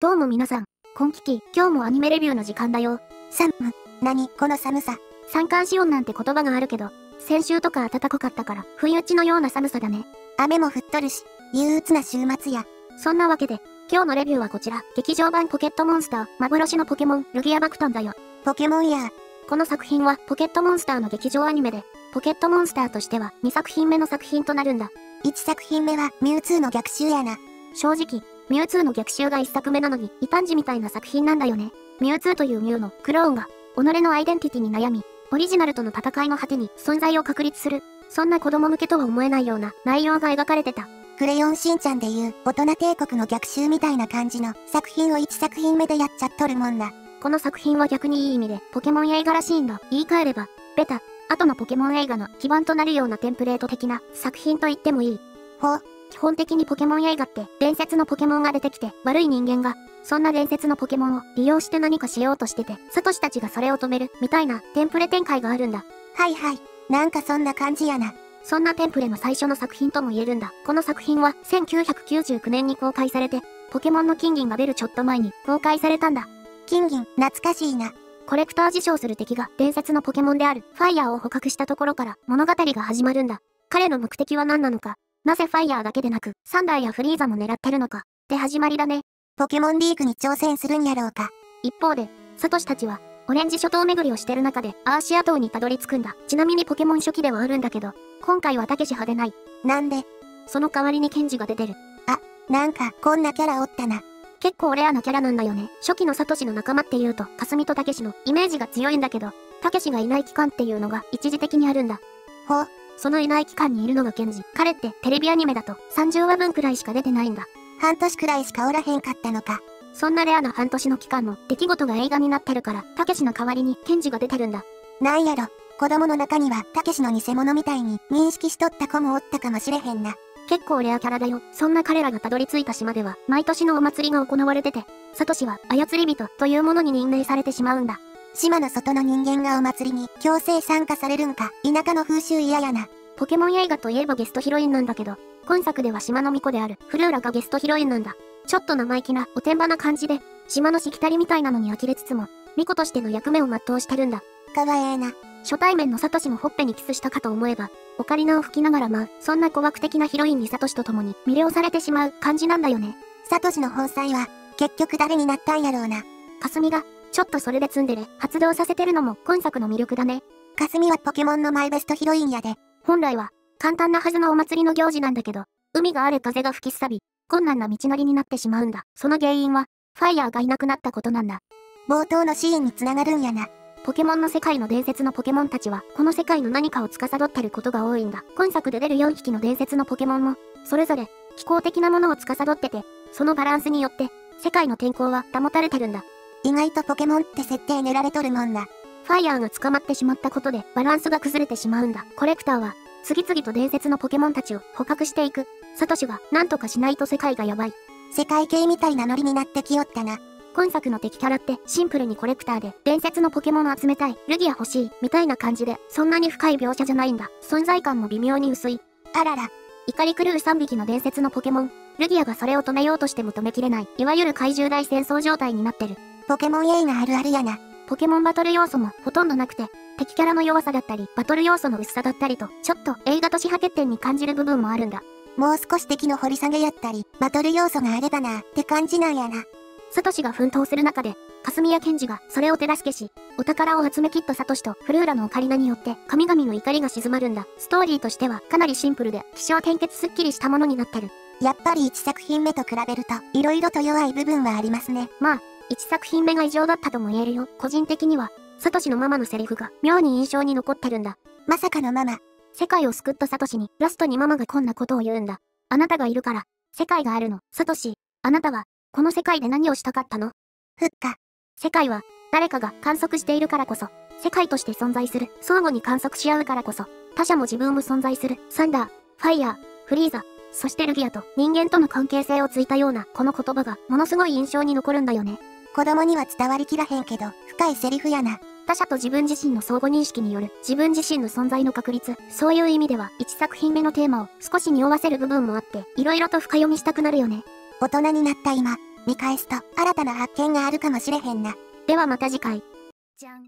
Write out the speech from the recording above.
どうも皆さん、今期期、今日もアニメレビューの時間だよ。寒、何この寒さ。三寒四温なんて言葉があるけど、先週とか暖かかったから、不意打ちのような寒さだね。雨も降っとるし、憂鬱な週末や。そんなわけで、今日のレビューはこちら、劇場版ポケットモンスター、幻のポケモン、ルギアバクタンだよ。ポケモンや。この作品は、ポケットモンスターの劇場アニメで、ポケットモンスターとしては、2作品目の作品となるんだ。1作品目は、ミュウツーの逆襲やな。正直、ミュウツーの逆襲が1作目なのに、異端児みたいな作品なんだよね。ミュウツーというミュウのクローンが、己のアイデンティティに悩み、オリジナルとの戦いの果てに存在を確立する。そんな子供向けとは思えないような内容が描かれてた。クレヨンしんちゃんでいう、大人帝国の逆襲みたいな感じの作品を1作品目でやっちゃっとるもんな。この作品は逆にいい意味で、ポケモン映画らしいんだ。言い換えれば、ベタ、後のポケモン映画の基盤となるようなテンプレート的な作品と言ってもいい。ほう、基本的にポケモン映画って伝説のポケモンが出てきて悪い人間がそんな伝説のポケモンを利用して何かしようとしててサトシたちがそれを止めるみたいなテンプレ展開があるんだ。はいはい。なんかそんな感じやな。そんなテンプレの最初の作品とも言えるんだ。この作品は1999年に公開されてポケモンの金銀が出るちょっと前に公開されたんだ。金銀、懐かしいな。コレクター自称する敵が伝説のポケモンであるファイヤーを捕獲したところから物語が始まるんだ。彼の目的は何なのか、なぜファイヤーだけでなく、サンダーやフリーザも狙ってるのか、って始まりだね。ポケモンリーグに挑戦するんやろうか。一方で、サトシたちは、オレンジ諸島巡りをしてる中で、アーシア島にたどり着くんだ。ちなみにポケモン初期ではあるんだけど、今回はたけし派でない。なんで、その代わりにケンジが出てる。なんか、こんなキャラおったな。結構レアなキャラなんだよね。初期のサトシの仲間っていうと、かすみとたけしのイメージが強いんだけど、たけしがいない期間っていうのが一時的にあるんだ。ほう、そのいない期間にいるのがケンジ。彼ってテレビアニメだと30話分くらいしか出てないんだ。半年くらいしかおらへんかったのか。そんなレアな半年の期間の出来事が映画になってるから、たけしの代わりにケンジが出てるんだ。なんやろ、子供の中には、たけしの偽物みたいに認識しとった子もおったかもしれへんな。結構レアキャラだよ。そんな彼らがたどり着いた島では、毎年のお祭りが行われてて、サトシは操り人というものに任命されてしまうんだ。島の外の人間がお祭りに強制参加されるんか、田舎の風習嫌やな。ポケモン映画といえばゲストヒロインなんだけど、今作では島の巫女であるフルーラがゲストヒロインなんだ。ちょっと生意気なおてんばな感じで、島のしきたりみたいなのに呆れつつも、巫女としての役目を全うしてるんだ。かわええな。初対面のサトシのほっぺにキスしたかと思えば、オカリナを吹きながら舞う、そんな怖く的なヒロインにサトシと共に魅了されてしまう感じなんだよね。サトシの本妻は、結局誰になったんやろうな。かすみが、ちょっとそれでツンデレ、発動させてるのも今作の魅力だね。かすみはポケモンのマイベストヒロインやで。本来は、簡単なはずのお祭りの行事なんだけど、海があれ風が吹きすさび、困難な道のりになってしまうんだ。その原因は、ファイヤーがいなくなったことなんだ。冒頭のシーンに繋がるんやな。ポケモンの世界の伝説のポケモンたちは、この世界の何かを司ってることが多いんだ。今作で出る4匹の伝説のポケモンも、それぞれ、気候的なものを司ってて、そのバランスによって、世界の天候は保たれてるんだ。意外とポケモンって設定練られとるもんな。ファイヤーが捕まってしまったことで、バランスが崩れてしまうんだ。コレクターは、次々と伝説のポケモンたちを捕獲していく。サトシが、何とかしないと世界がやばい。世界系みたいなノリになってきよったな。今作の敵キャラってシンプルにコレクターで伝説のポケモンを集めたい、ルギア欲しい、みたいな感じでそんなに深い描写じゃないんだ。存在感も微妙に薄い。あらら、怒り狂う3匹の伝説のポケモン。ルギアがそれを止めようとしても止めきれない、いわゆる怪獣大戦争状態になってる。ポケモン映画あるあるやな。ポケモンバトル要素もほとんどなくて、敵キャラの弱さだったり、バトル要素の薄さだったりと、ちょっと映画と支破欠点に感じる部分もあるんだ。もう少し敵の掘り下げやったり、バトル要素があればな、って感じなんやな。サトシが奮闘する中で、かすみやケンジがそれを手助けし、お宝を集めきったサトシとフルーラのオカリナによって神々の怒りが静まるんだ。ストーリーとしてはかなりシンプルで、起承転結すっきりしたものになってる。やっぱり1作品目と比べると、色々と弱い部分はありますね。まあ、1作品目が異常だったとも言えるよ。個人的には、サトシのママのセリフが妙に印象に残ってるんだ。まさかのママ、世界を救ったサトシにラストにママがこんなことを言うんだ。あなたがいるから、世界があるの。サトシ、あなたは、この世界で何をしたかったの？ふっか、世界は、誰かが観測しているからこそ、世界として存在する。相互に観測し合うからこそ、他者も自分も存在する。サンダー、ファイヤー、フリーザ、そしてルギアと人間との関係性をついたようなこの言葉がものすごい印象に残るんだよね。子供には伝わりきらへんけど、深いセリフやな。他者と自分自身の相互認識による自分自身の存在の確率。そういう意味では1作品目のテーマを少し匂わせる部分もあって、色々と深読みしたくなるよね。大人になった今、見返すと新たな発見があるかもしれへんな。ではまた次回。じゃん